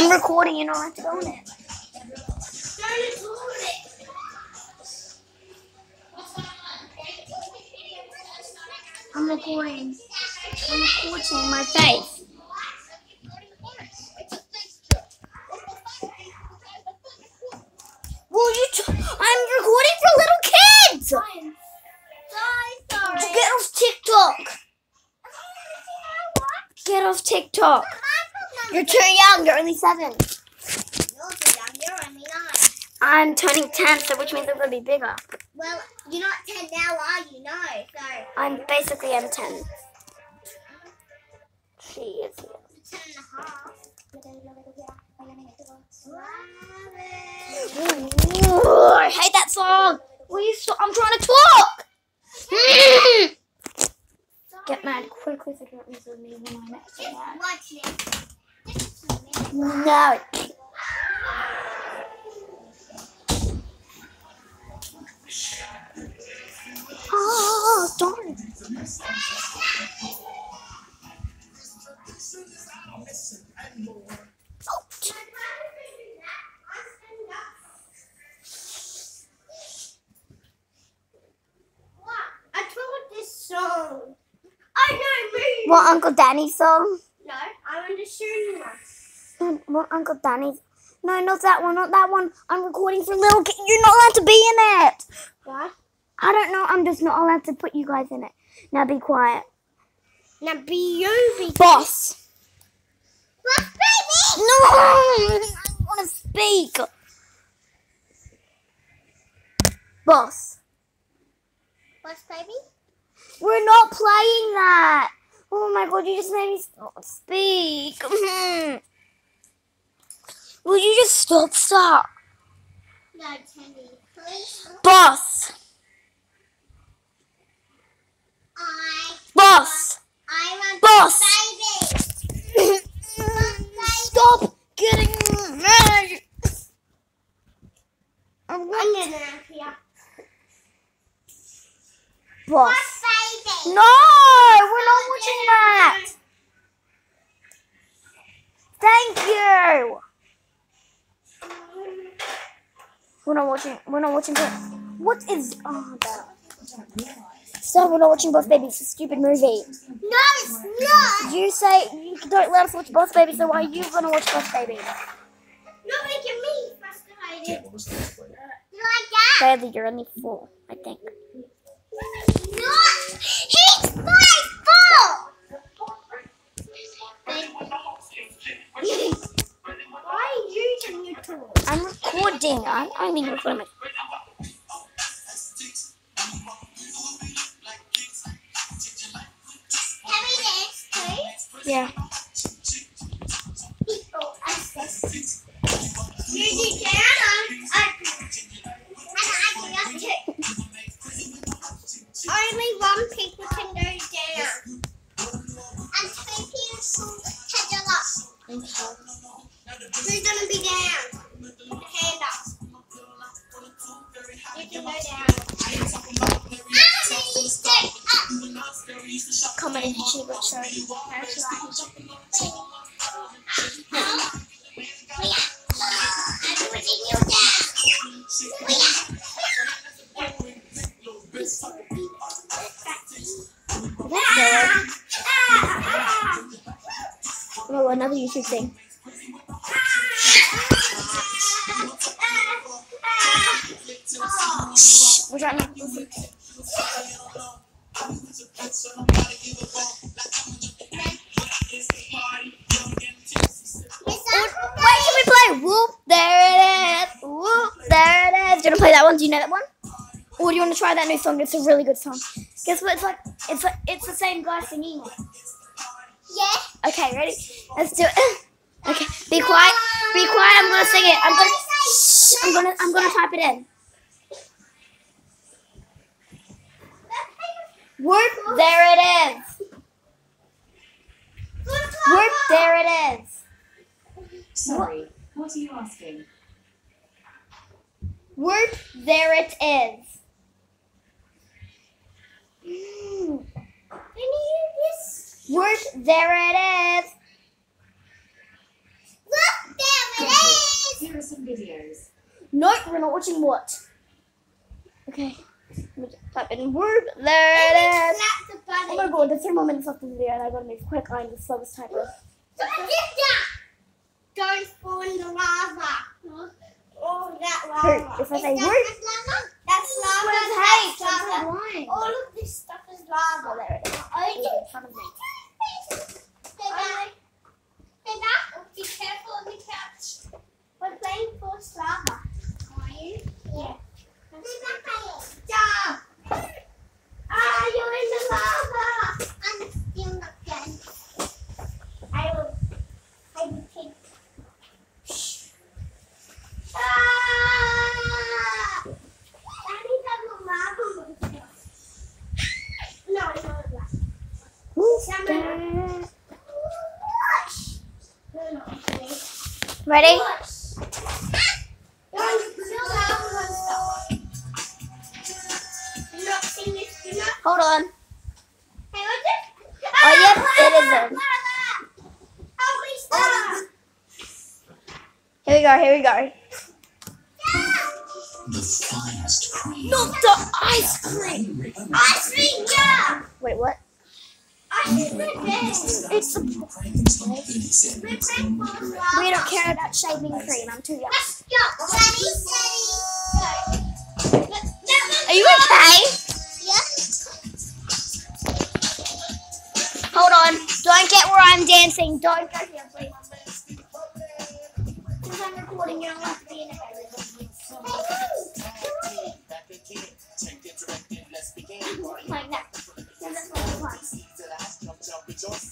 I'm recording, you know I have to go on it. I'm recording. I'm recording my face. Well, you t- I'm recording for little kids! Get off TikTok! Get off TikTok! You're too young, you're only seven. I'm turning 10, so which means I'm going to be bigger. Well, you're not 10 now, are you? No. So, I'm basically I'm 10. She is here. 10 and a half. Ooh, I hate that song. Will you stop? I'm trying to talk. Get mad quickly so you can't listen to me when I'm next that. Watch this. No. Oh, darn. Ouch. I told this song. I know, move. What Uncle Danny song? No, I want to show you one. What Uncle Danny? No, not that one. Not that one. I'm recording for little kids. You're not allowed to be in it. What? I don't know. I'm just not allowed to put you guys in it. Now be quiet. Now be you, be Boss. Boss baby. No, I want to speak. Boss. Boss baby. We're not playing that. Oh my god, you just made me speak. Will you just stop? Stop. No, Teddy. Please. Boss. I. Boss. I want Boss. baby. Stop getting mad. I'm I'm going gonna help you. Boss. Boss baby. No, we're not watching that. Thank you. We're not watching. We're not watching. Both. What is? Oh, that. So we're not watching Boss Baby. It's a stupid movie. No, it's not. You say you don't let us watch Boss Baby, so why are you gonna watch Boss Baby? You're making me frustrated. You like that? Bailey, you're only four, I think. Not. He's my fault. Down. I, I, I can too. Only one people can go down. And two people can go up. Who's gonna be down? Comment if you would show you. I'm putting you down. Oh, another YouTube thing. one. Do you know that one? Or do you want to try that new song? It's a really good song. Guess what? It's like it's like, it's the same guy singing it. Yeah. Okay, ready? Let's do it. Okay, be quiet. Be quiet. I'm gonna sing it. I'm gonna. Shh, I'm gonna. I'm gonna type it in. Whoop! There it is. Whoop! There it is. Sorry, what are you asking? Whoop! There it is. Mm. Can you hear this? Whoop! There it is. Look, there it is. Here are some videos. No, we're not watching what? Okay. Let me just type in whoop. There it is. Slap the Oh my god, there's 10 more minutes left in the video and I gotta move quick. I'm the slowest typer. Don't fall in the lava. Oh, that lava. If I say that word- Ready? Hold on. Oh, yep, it is in. Here we go, here we go. The finest cream. Not the ice cream. Ice cream, yeah! Wait, what? It's the. We don't care about shaving cream. I'm too young. Are you okay? Yeah. Hold on. Don't get where I'm dancing. Don't go here, please. Because I'm recording, you be in it. Like that. That's what want.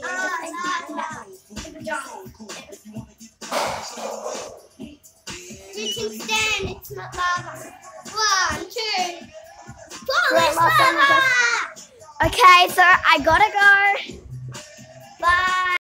You can stand, it's not lava. One, two. Right, Police last time we lava! Okay, so I gotta go. Bye.